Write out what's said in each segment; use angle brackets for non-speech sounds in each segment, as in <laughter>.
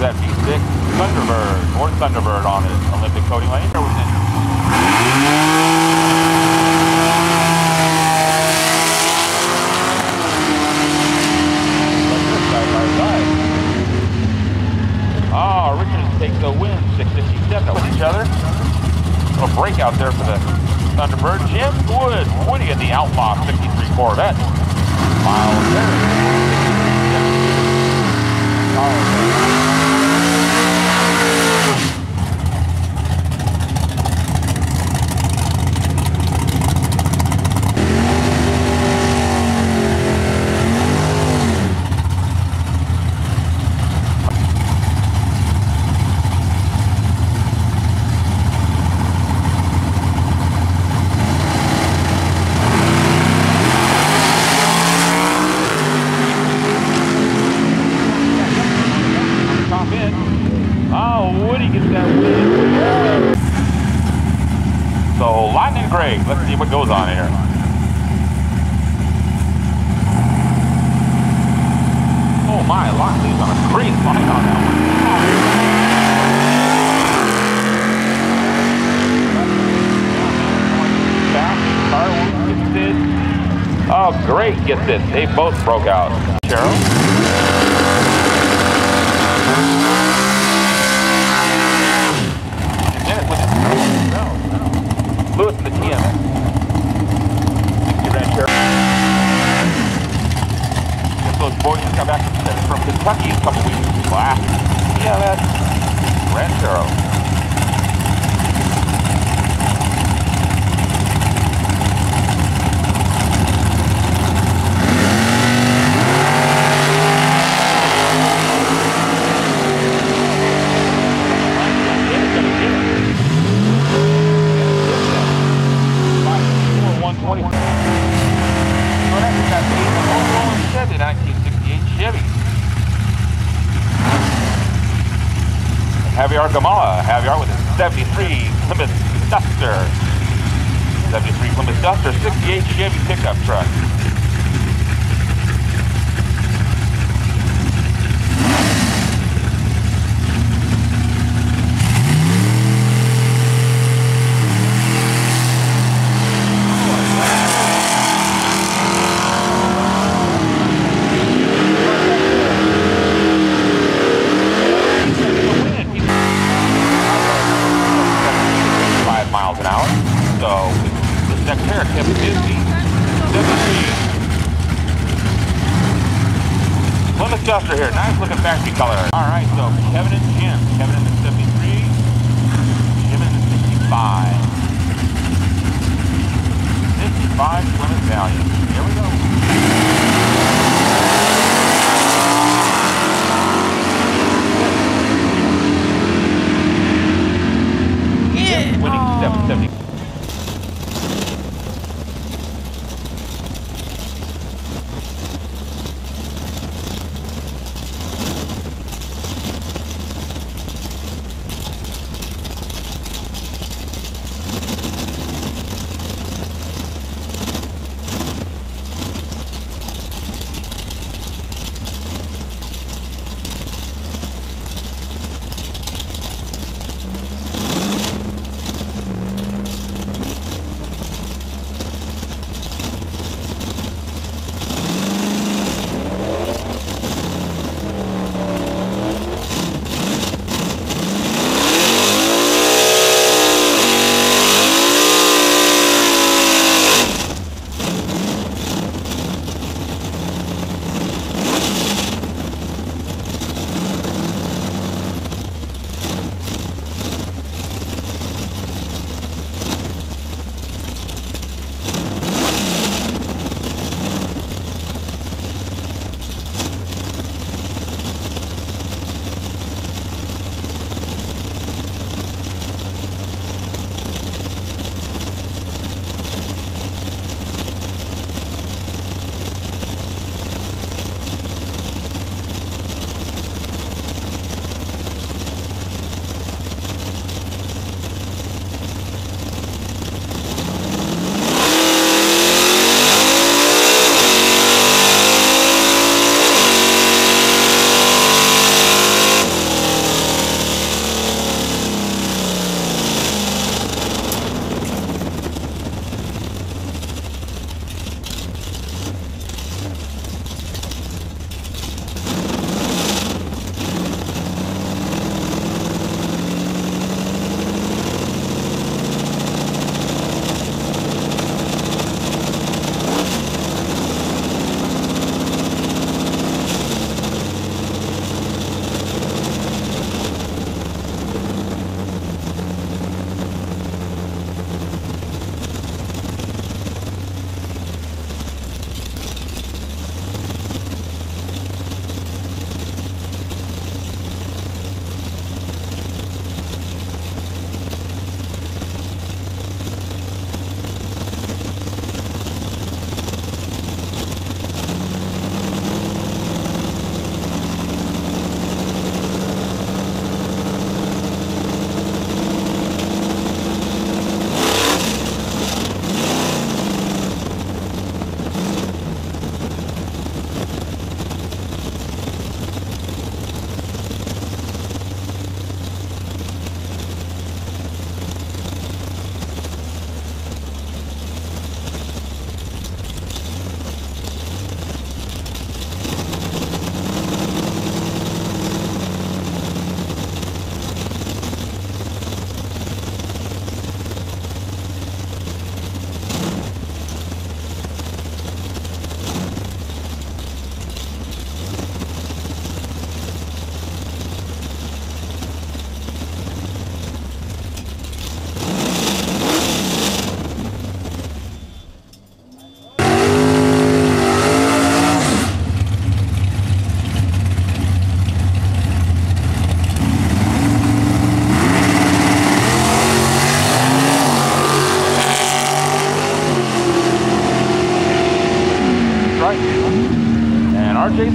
his Olympic Thunderbird or Thunderbird on an- Olympic coating side. Ah, Richards takes the win, 657 with each other. A breakout there for the Thunderbird. Jim Wood winning at the Outlaw 63 Corvette. Miles Harris. top end. Oh, Woody gets that win. So, Lightning Greg, let's see what goes on here. Oh my, Lightning's on a great line on that one. Fast, car gets it. Oh, great, get this. They both broke out. Cheryl? You ran. Those boys just got back from, Kentucky a couple weeks back. Ah, yeah, that's. Chevy. Javier Gamala, Javier with his 73 Plymouth Duster. 73 Plymouth Duster, 68 Chevy pickup truck. Here, nice looking factory color. All right, so Kevin and Jim. Kevin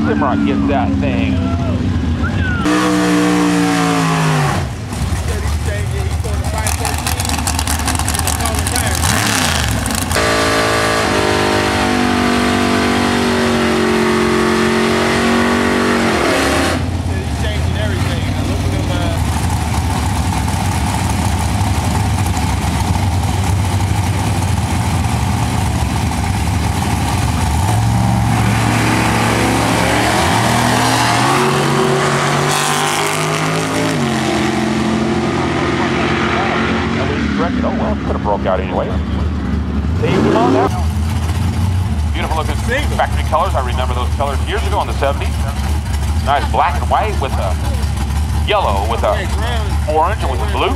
Simrock gets that thing. Said he's changing. He's going to 513. He's going to call him back. Said he's changing everything. I look at him, uh, At least corrected. Oh, well, could have broke out anyway. Save them on out. Looking factory colors. I remember those colors years ago in the 70s. Nice black and white with a yellow with a orange and with a blue.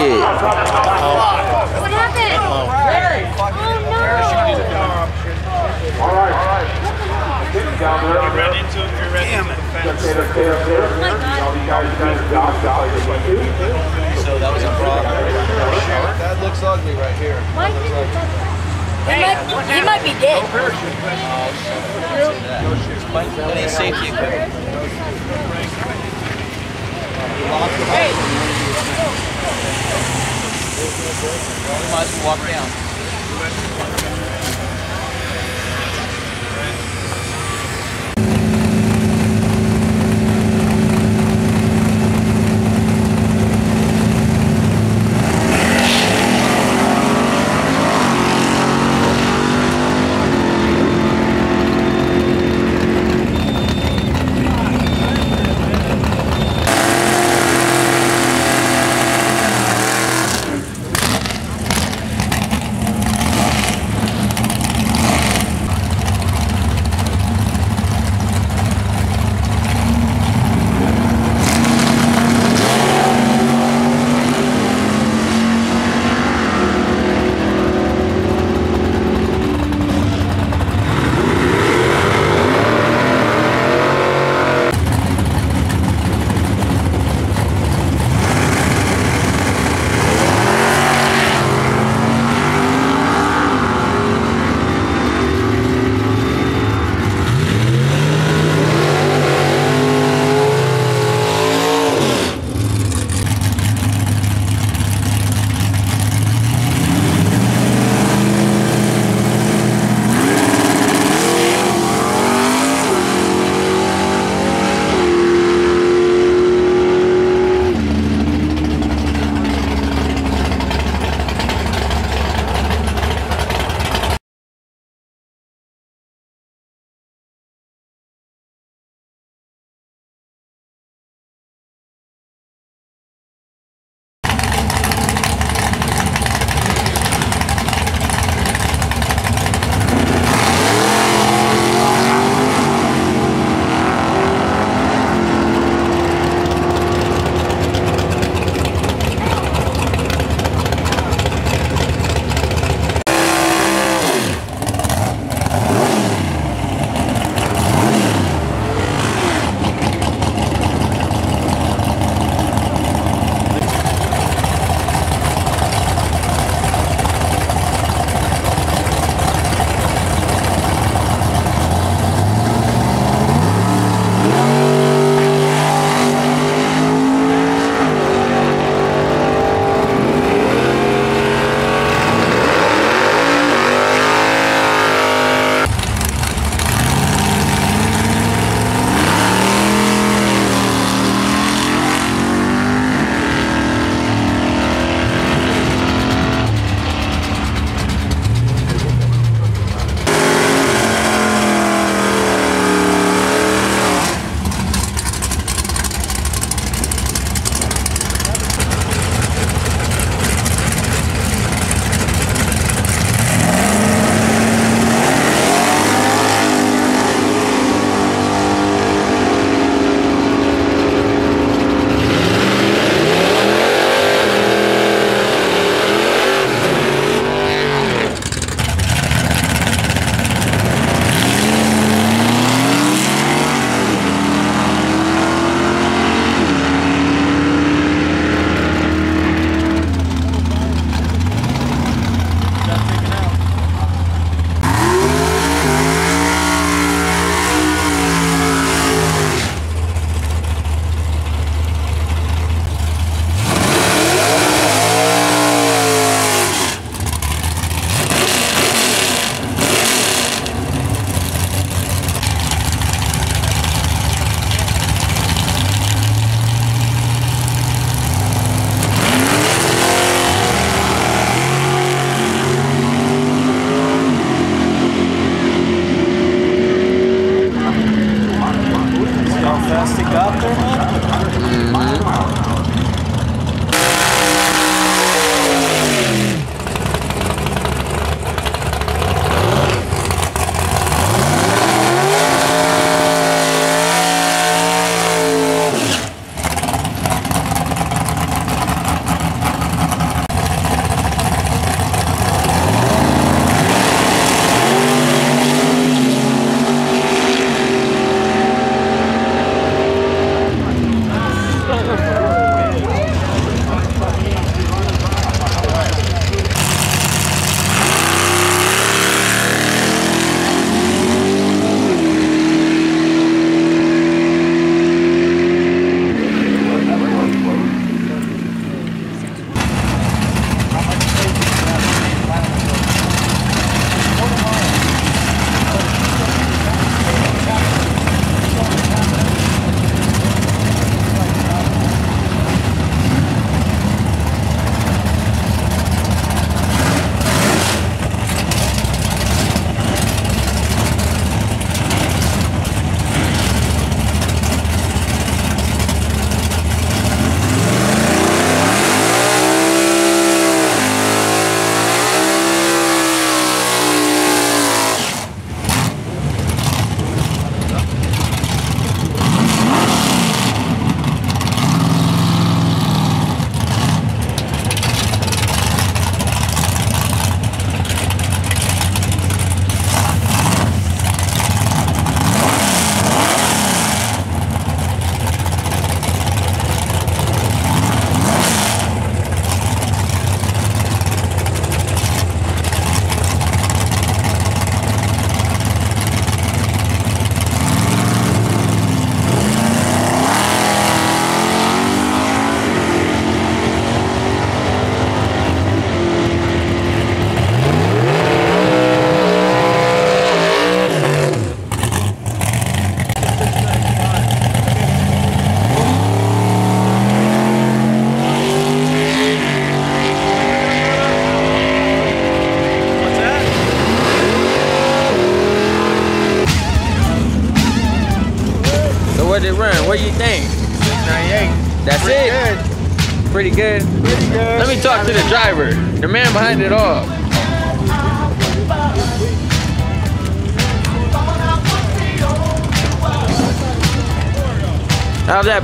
Shit. What happened? Ran into it, we ran into the fence. Oh my god. So that was a problem. That looks ugly right here. Why you he might, he might be dead. Any safety equipment? You might as well walk down.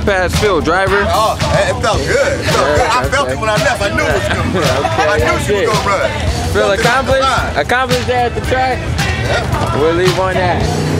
Pass feel, driver? Oh, it felt good. It felt good. I felt it when I left. I knew it was going to run. Okay, <laughs> I knew she was going to run. Feel accomplished? Accomplished at the track? We'll leave on that.